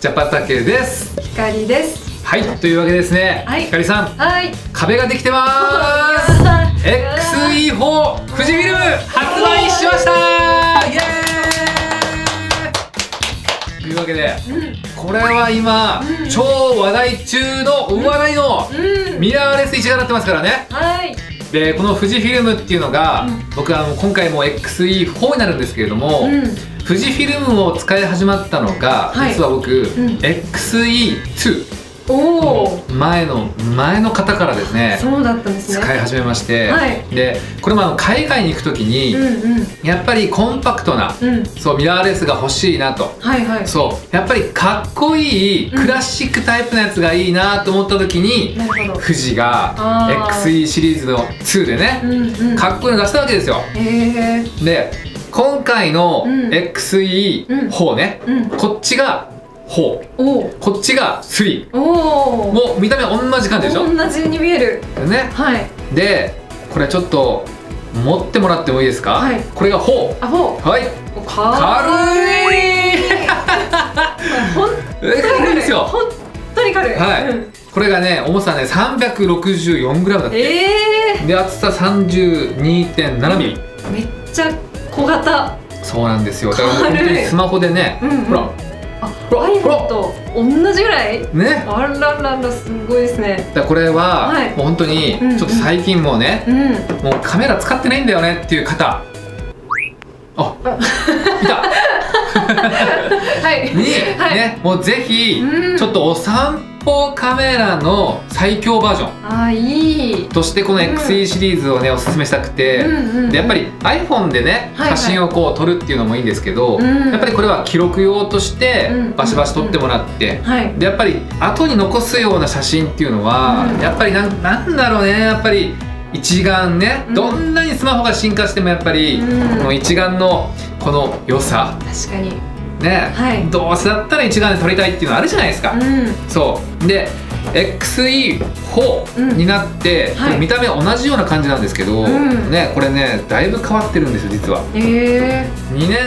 ジャパタケです。ひかりです。はいというわけでですね、はい。ひかりさんはい。壁ができてまーす XE4 富士フィルム発売しました。イエーイ。というわけでこれは今、うん。超話題中の大話題のうん。ミラーレス一眼になってますからね。はい。でこの富士フィルムっていうのが、うん。僕あの今回も XE4 になるんですけれども、うん富士フィルムを使い始まったのが、はい。実は僕、ん。XE2 おお前の前の方からですねそうだったんですね。使い始めまして、はい。でこれも海外に行く時に、うんうん。やっぱりコンパクトなうん。そうミラーレスが欲しいなと。はいはい。そう。やっぱりかっこいいうんクラシックタイプのやつがいいなと思った時に、なるほど。富士が XE シリーズの2でね、うんうん。かっこいいの出したわけですよ。へえで今回のうん。XE4 ね、うん。こっちが4おおこっちが3おおもう見た目同じ感じでしょ？同じに見える。ね。はい。でこれちょっと持ってもらってもいいですか、はい。これが4あほはい。う軽い。軽い。んですよ。本当に軽い。はい。うん。これがね重さね 364g だって。ええで厚さ 32.7mm めっちゃ小型。そうなんですよ。だから本当にスマホでね、うんうん。ほら。あほら iPhone と同じぐらい？ね。あらららすごいですね。だこれは、はい。もう本当にうんうん。ちょっと最近もうね、うん。もうカメラ使ってないんだよねっていう方。あいた。はい。に、はい。ねもうぜひ、うん。ちょっとお散歩カメラの最強バージョンあいい。としてこのうん。XE シリーズをねおすすめしたくて、うんうんでやっぱり iPhone でね写真をこう撮るっていうのもいいんですけど、うん。やっぱりこれは記録用としてうん。バシバシ撮ってもらって、はい。でやっぱり後に残すような写真っていうのは、うん。やっぱりなんなんだろうねやっぱり一眼ね、うん。どんなにスマホが進化してもやっぱり、うん。この一眼のこの良さ。確かにね、はい。どうせだったら一眼で撮りたいっていうのあるじゃないですか、うん。そう。で XE4 になって、はい。これ見た目同じような感じなんですけど、うん。ねこれねだいぶ変わってるんですよ実は。ええ2年、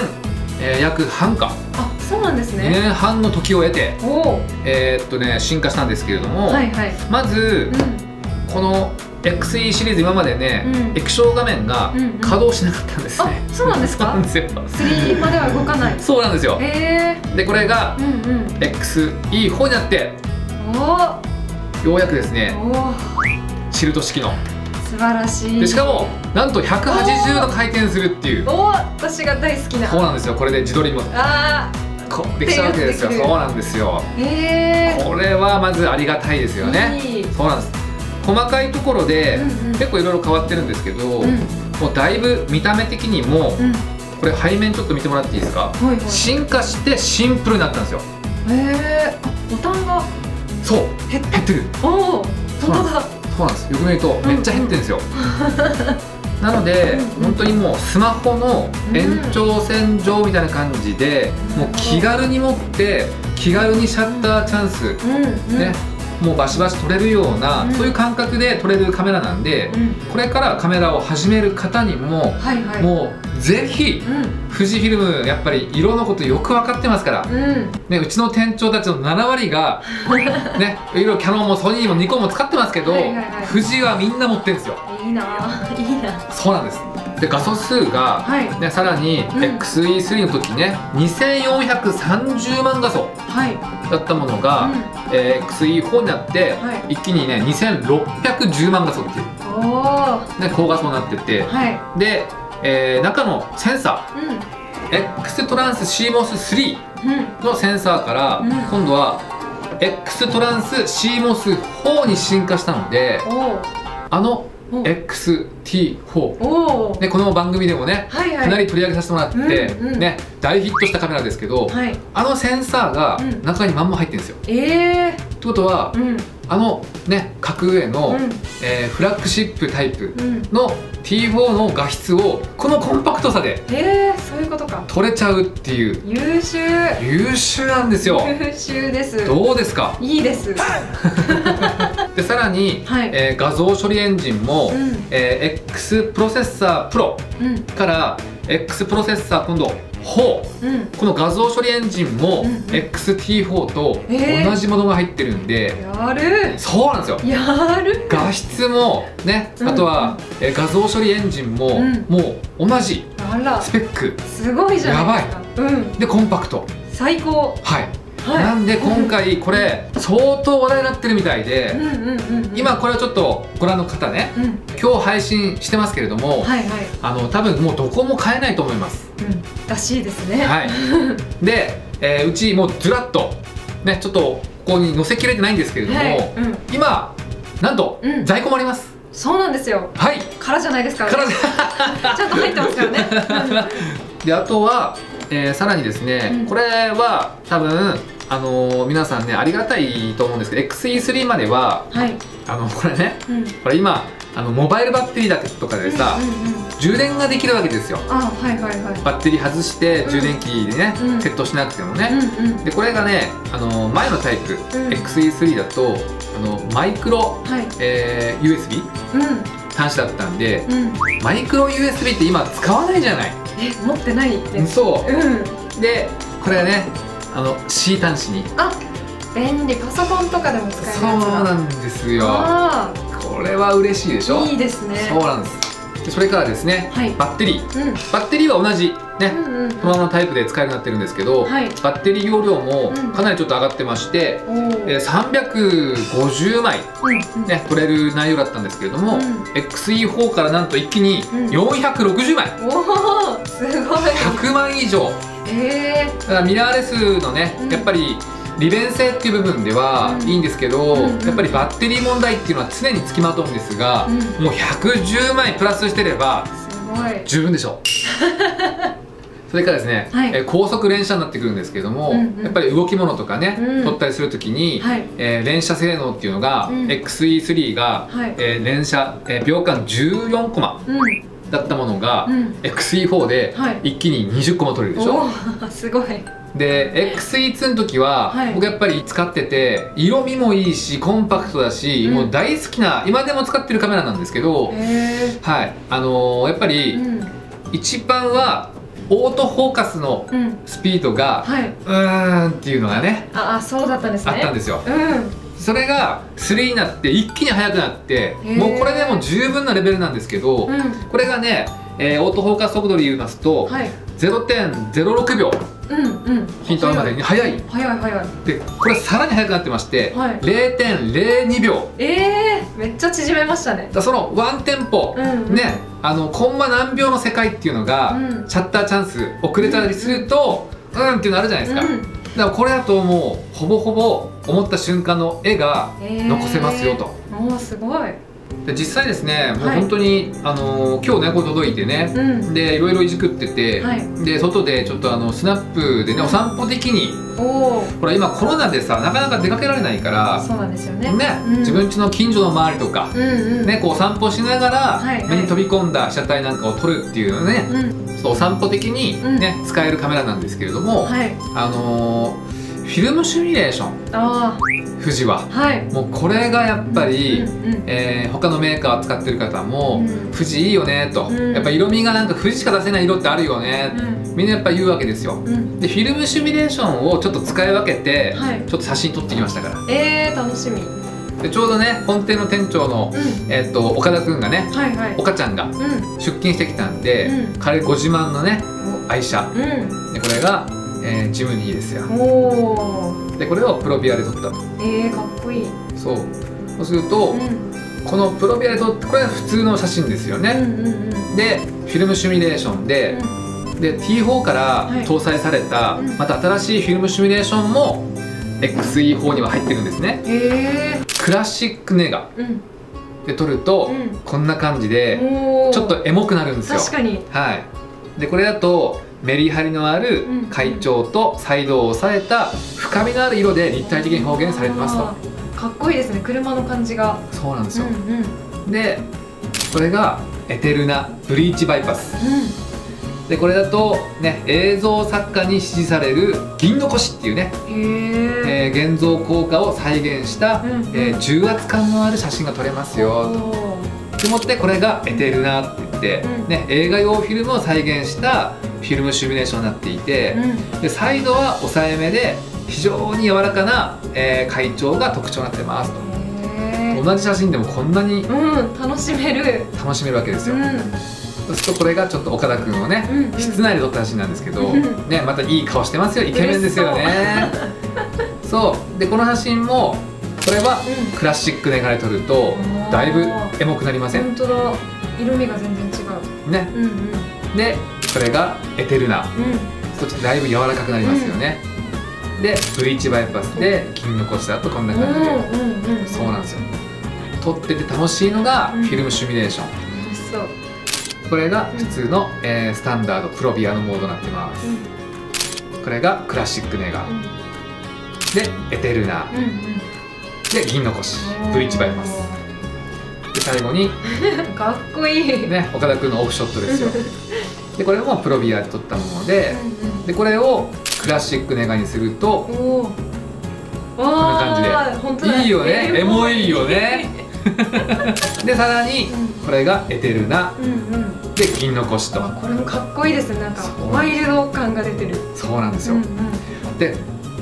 えー約半か。あそうなんです2ね年半の時を経ておおえーっとね進化したんですけれども、はいはい。まずうん。この XE シリーズ今までね、うん。液晶画面がうんうん。稼働しなかったんですね、あそうなんですか？そうなんですよ。3D までは動かない。そうなんですよ。ええ。でこれがうんうん。XE4 になっておようやくですねシルト式の。素晴らしい。でしかもなんと180度回転するっていう。おお私が大好きな。そうなんですよ。これで自撮りも。あこうできちゃうわけですよ。そうなんですよ。ー。ええこれはまずありがたいですよね。そうなんです細かいところでうんうん。結構いろいろ変わってるんですけど、うん。もうだいぶ見た目的にもうん。これ背面ちょっと見てもらっていいですか？はいはい。進化してシンプルになったんですよ。ええあボタンがそう。減って。る。おおそうなん本当だそうなんです。よく見るとめっちゃ減ってるんですよ、なのでうん。本当にもうスマホの延長線上みたいな感じで、うん。もう気軽に持って気軽にシャッターチャンス、うんうん。ねもうバシバシ撮れるような、うん。そういう感覚で撮れるカメラなんで、うん。これからカメラを始める方にも、はいはい。もうぜひうん。富士フィルムやっぱり色のことよく分かってますから、うん。ね、うちの店長たちの7割が ねいろいろキャノンもソニーもニコンも使ってますけど、はいはいはい。富士はみんな持ってるんですよ。いいなあいいなそうなんですで画素数が、はい。ね、さらにうん。XE3 の時ね2430万画素はい。だったものが、うん。えー XE4 になって、はい。一気にね2610万画素っていう、ね、高画素になってて、はい。で、えー中のセンサうん。ー X トランス CMOS3 うん。のセンサーから、うん。今度は X トランス CMOS4 に進化したのであのお XT4 おおね、この番組でもねはいはい。かなり取り上げさせてもらって、うんうん。ね、大ヒットしたカメラですけど、はい。あのセンサーがうん。中にまんま入ってるんですよ。ええってことはうん。あのね格上の、うん。えーフラッグシップタイプうん。の T4 の画質をこのコンパクトさでええそういうことか。撮れちゃうっていう。優秀。優秀なんですよ。優秀です。どうですか？いいです でさらに、はい。えー画像処理エンジンも、うん。えー X プロセッサープロうん。から X プロセッサー今度4う。ん。この画像処理エンジンもうんうん。XT4 とえー。同じものが入ってるんで、やる。そうなんですよ。やる。画質もねうんあとは、えー画像処理エンジンも、うん。もう同じスペック。すごいじゃないですか。うん。でコンパクト。最高。はい、はい。なんで今回これ相当話題になってるみたいで、今これをちょっとご覧の方ねうん。今日配信してますけれども、はいはい。あの多分もうどこも買えないと思います。うん。らしいですね。はい。で、えーうちもうずらっとねちょっとここに載せきれてないんですけれども、はい。うん。今なんと、うん。在庫もあります。そうなんですよ。はい。空じゃないですからからね ちゃんと入ってますからね。であとは、えーさらにですね、うん。これは多分あのー皆さんねありがたいと思うんですけど XE3 までははい。あのこれねうん。これ今あのモバイルバッテリーだけとかでさ、うんうんうん。充電ができるわけですよ。あはいはいはい。バッテリー外してうん。充電器でね、うん。セットしなくてもうね、んうん。でこれがねあの前のタイプ、ん。XE3 だとあのマイクロ、はい。えー USB うん。端子だったんでうん。マイクロ USB って今使わないじゃない。え持ってないです。そう。ん。うでこれねあの C 端子に。あ便利。パソコンとかでも使えるそうなんですよ。あこれは嬉しいでしょ？あいいですね。そうなんです。でそれからですね、はい。バッテリー。うん。バッテリーは同じ。ね、うんうんこのままのタイプで使えるようになってるんですけど、はい。バッテリー容量もうん。かなりちょっと上がってまして、おー。えー350枚、うんうん。ね、取れる内容だったんですけれども、うん XE4 からなんと一気にうん。460枚、おおすごい。100枚以上えだからミラーレスのね、うん。やっぱり利便性っていう部分ではうん。いいんですけど、うんうんやっぱりバッテリー問題っていうのは常につきまとうんですが、うん。もう110枚プラスしてれば十分でしょう。それからですね、はい。えー高速連射になってくるんですけれども、うんうん。やっぱり動き物とかね、うん。撮ったりするときに、はい。えー連射性能っていうのが、うん。XE3 が、はい。えー連射、えー秒間14コマ。うんだったものが、うん。XE4 ではい。一気に20コマ取れるでしょ、おー すごい。で XE2 の時は、はい。僕やっぱり使ってて色味もいいしコンパクトだし、うん。もう大好きな今でも使ってるカメラなんですけど、へはい。あのーやっぱえりうん。一番はオートフォーカスのうん。スピードが、はい。うーんっていうのがねああそうだったんですね。あったんですよ。うんそれが3になって一気に速くなってもうこれでも十分なレベルなんですけど、うん。これがね、えーオートフォーカス速度で言いますと、はい。0.06秒。うんうん。ヒントあるまでに速い。早い早いでこれさらに速くなってまして、はい。0.02秒。えー、めっちゃ縮めましたね。だそのワンテンポ、うんねあのコンマ何秒の世界っていうのが、うん。シャッターチャンス遅れたりするとうんっていうのあるじゃないですか、うんだからこれだともうほぼほぼ思った瞬間の絵が残せますよと、おーすごい。で実際ですねもうはい本当に、あのー今日ねこれ届いてね、うん。でいろいろいじくってて、はい。で外でちょっとあのスナップでねお散歩的にほら今コロナでさなかなか出かけられないからそうなんですよね。ね、うん。自分家の近所の周りとか、うんうん。ね、こうお散歩しながらはいはい。目に飛び込んだ被写体なんかを撮るっていうね、うん。ちょっとお散歩的に、ね使えるカメラなんですけれども、はい。あのーフィルムシミュレーション。あ富士は。あはい。もうこれがやっぱり、うんうん。えー他のメーカー使ってる方も、うん。富士いいよねと、うん。やっぱ色味がなんか富士しか出せない色ってあるよね、うん。みんなやっぱ言うわけですよ。うん。でフィルムシミュレーションをちょっと使い分けて、はい。ちょっと写真撮ってきましたから。えー、楽しみ。でちょうどね本店の店長の、うん。えっと岡田くんがねはいはい。岡ちゃんがうん。出勤してきたんで、うん。彼ご自慢のね愛車。うん。でこれが、えージムニーですよ。でこれをプロビアで撮ったと。えー、かっこいい。そう。そうすると、うん。このプロビアで撮ってこれは普通の写真ですよね、うんうんうん。でフィルムシミュレーションで、で T4 からはい。搭載された、うん。また新しいフィルムシミュレーションも XE4 には入ってるんですね。へえクラシックネガ。うん。で撮ると、うん。こんな感じでちょっとエモくなるんですよ。確かに。はい。でこれだとメリハリのあるうん。階調とサイドを抑えた深みのある色で立体的に表現されてますと。かっこいいですね。車の感じが。そうなんですよ、うんうん。でこれがエテルナブリーチバイパス。でこれだとね映像作家に支持される銀残しっていうね、ええー現像効果を再現した、うんうん。えー重圧感のある写真が撮れますよ。おー。でもってこれがエテルナって言って、うん。ね、映画用フィルムを再現した、フィルムシミュレーションになっていて、うん。でサイドは抑えめで非常に柔らかな、えー、回調が特徴になってますと。同じ写真でもこんなにうん楽しめる。楽しめるわけですよ、うん。そうするとこれがちょっと岡田君のね、うん。うん室内で撮った写真なんですけど、う んね、またいい顔してますよイケメンですよね。そう。でこの写真もこれはうん。クラシックネガで撮るとだいぶエモくなりません？本当だ。色味が全然違う。ね。うんうん。でこれがエテルナ。うそしてだいぶ柔らかくなりますよね、でブリーチバイパスで金残しだとこんな感じで、んうんうんうん。そうなんですよ。撮ってて楽しいのがうん。フィルムシミュレーション、楽しそう。これが普通の、えースタンダードプロビアのモードになってます、これがクラシックネガ。うん。でエテルナ。うんうん。で銀残しブリーチバイパス。で最後に かっこいい。ね岡田君のオフショットですよ でこれもプロビアで撮ったものででこれをクラシックネガにするとこんな感じでいいよね。エモいよね。でさらにうん。これがエテルナ。うんうん。で銀残しと。あこれもかっこいいですね。なんかワイルド感が出てる。そうなんですよ、うんうん。で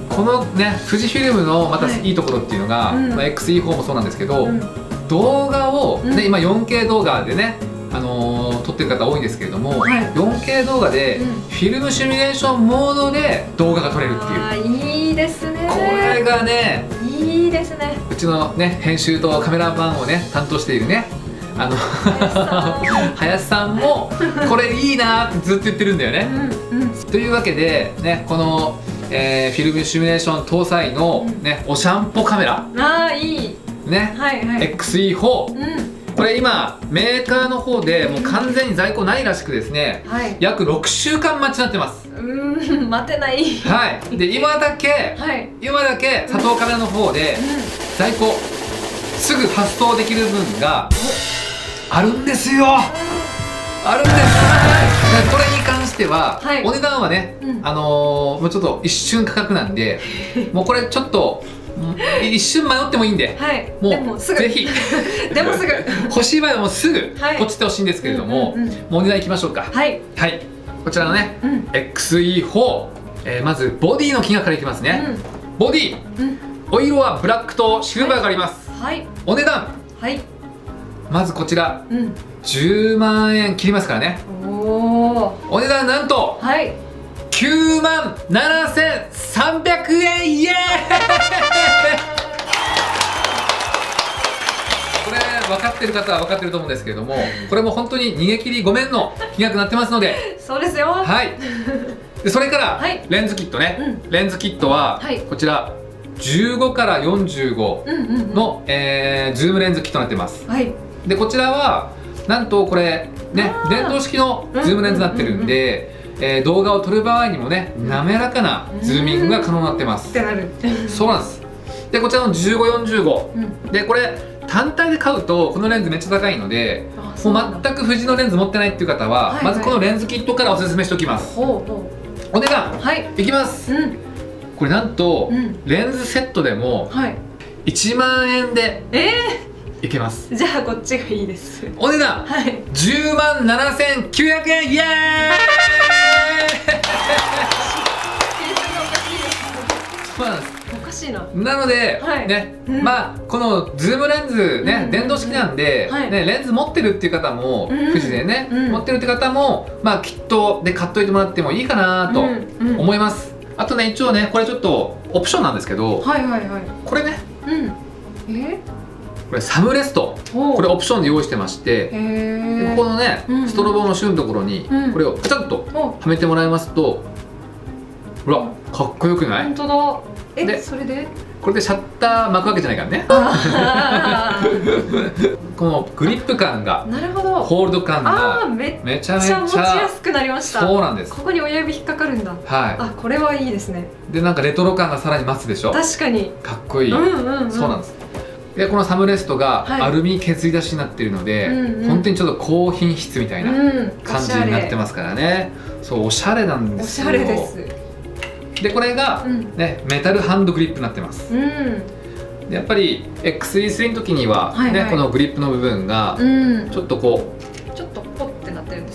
このね富士フィルムのまたはい。いいところっていうのが、うん。まあ、XE4 もそうなんですけど、うん。動画を、ねうん。今 4K 動画でね、あのー撮ってる方多いんですけれども、はい。4K 動画でうん。フィルムシミュレーションモードで動画が撮れるっていう。あーいいですね。これがねいいですね。うちのね編集とカメラマンをね担当しているねあの林さん。もこれいいなってずっと言ってるんだよね。うんうん。というわけで、ね、この、えーフィルムシミュレーション搭載の、ね、おシャンポカメラ、ああいい。ね。はいはい。XE4 うんこれ今メーカーの方でもう完全に在庫ないらしくですねはい。約6週間待ちになってます。うーん待てない。はい。で今だけはい。今だけ佐藤カメラの方で在庫すぐ発送できる分があるんですよ。あるんです。でこれに関しては、はい。お値段はね、うん。あのーもうちょっと一瞬価格なんで もうこれちょっとうん一瞬迷ってもいいんで。はい。もうぜひ。でもすぐ。欲しい場合はもうすぐはい。ポチってほしいんですけれども、うんうんうん。もうお値段いきましょうか。はい。はい。こちらのねうん。XE4、えーまずボディの金額からいきますね、ボディ。うん。うんお色はブラックとシルバーがあります、はい。お値段。はい。まずこちら。うん。10万円切りますからね。おおお値段なんとはい9万7300円イエーイ。これ分かってる方は分かってると思うんですけれどもこれも本当に逃げ切りごめんの金額になってますので。そうですよ。はい。でそれから、はい。レンズキットね、うレンズキットは、はい。こちら15から45うんうんうん。の、えーズームレンズキットになってます。はい。でこちらはなんとこれね電動式のズームレンズになってるんで、えー動画を撮る場合にもね滑らかなズーミングが可能になってます。ってなる。そうなんです。でこちらの1545うんでこれ単体で買うとこのレンズめっちゃ高いのでもう全く富士のレンズ持ってないっていう方は、はいまずこのレンズキットからおすすめしておきます。ほうほお値段うはい。いきます。うん。これなんと、うんレンズセットでもはい。1万円でえいけます。ー、じゃあこっちがいいです。お値段はい。10万7900円。イエーイそうなんですおかしい。ななので、はいね、うん。まあこのズームレンズね、うん。電動式なんで、はい。ね、レンズ持ってるっていう方も、うん。富士でね、うん。持ってるって方もまあキットで買っといてもらってもいいかなとうん。うん。思います、あとね一応ねこれちょっとオプションなんですけどはいはいはい。これね。うん。え？これサムレスト。これオプションで用意してまして。ここのね、うんストロボの芯のところにうん。これをカチャッとお。はめてもらいますとほらかっこよくない？本当だ。えでそれで？これでシャッター巻くわけじゃないからね。あ このグリップ感がーなるほど。ホールド感がめちゃめちちゃ持ちやゃすくなりました。そうなんですここに親指引っかかるんだ。はあこれはいいですね。いでなんかレトロ感がさらに増すでしょ？か確かに。っこいい、うんうんうん。そうなんですでこのサムレストがはい。アルミ削り出しになってるので、うんうん。本当にちょっと高品質みたいなうん。感じになってますからね、そうおしゃれなんでおしすよゃれです。でこれが、うん。ね、メタルハンドグリップになってます。うん。でやっぱり XE3 の時には、はいはい。ね、このグリップの部分がうん。ちょっとこち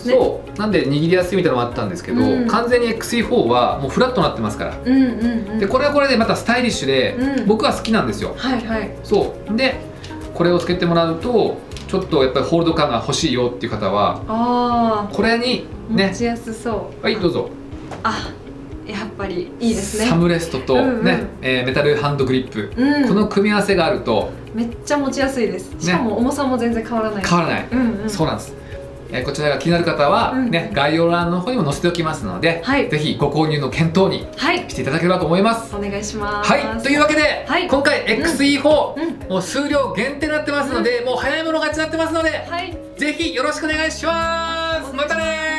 ですねそう。なんで握りやすいみたいなのもあったんですけど、うん。完全に XE4 はもうフラットになってますから、うんうんうん。でこれはこれでまたスタイリッシュで、うん。僕は好きなんですよ。はいはい。そう。でこれをつけてもらうとちょっとやっぱりホールド感が欲しいよっていう方はあこれにあね持ちやすそう。はいどうぞ。あやっぱりいいですね。サムレストと、ねうんうん。えーメタルハンドグリップ、うん。この組み合わせがあるとめっちゃ持ちやすいです。しかも重さも全然変わらない。変わらない、うんうん。そうなんです、えーこちらが気になる方は、うん。ね、概要欄の方にも載せておきますので、はい。ぜひご購入の検討にはい。していただければと思います。お願いします。はい。というわけで、はい。今回 XE4、うん。もう数量限定になってますので、もう早い者勝ちになってますので、はい。ぜひよろしくお願いします。またねー